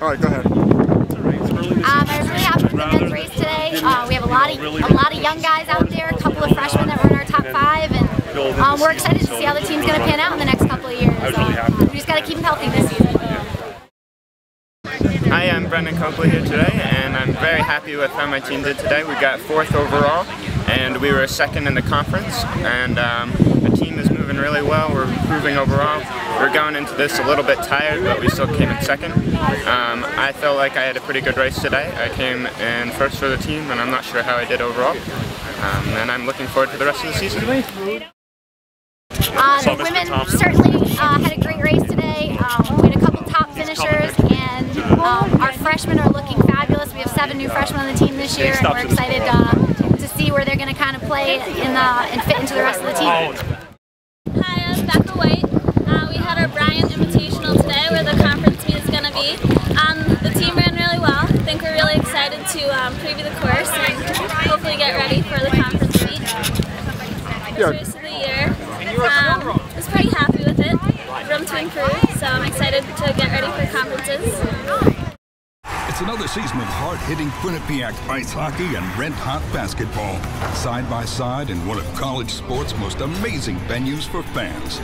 All right, go ahead. Um, I'm really happy with the men's race today. Uh, we have a lot of a lot of young guys out there, a couple of freshmen that were in our top five, and um, we're excited to see how the team's going to pan out in the next couple of years. Uh, we just got to keep them healthy this season. Hi, I'm Brendan Copley here today, and I'm very happy with how my team did today. We got fourth overall, and we were second in the conference, and um, the team is moving really well. We're improving overall. We're going into this a little bit tired, but we still came in second. Um, I felt like I had a pretty good race today. I came in first for the team, and I'm not sure how I did overall. Um, and I'm looking forward to the rest of the season. Uh, women certainly uh, had a great race today. Um, we had a couple top finishers, and um, our freshmen are looking fabulous. We have seven new freshmen on the team this year, and we're excited uh, to see where they're going to kind of play in the, and fit into the rest of the team. Hi, I'm Becca White. Uh, we had our Bryant Invitational today where the conference meet is going to be. Um, the team ran really well. I think we're really excited to um, preview the course and hopefully get ready for the conference meet. Yeah. First of the year. Um, I was pretty happy with it. Room to improve, so I'm excited to get ready for conferences. It's another season of hard-hitting Quinnipiac ice hockey and red-hot basketball, side by side in one of college sports' most amazing venues for fans.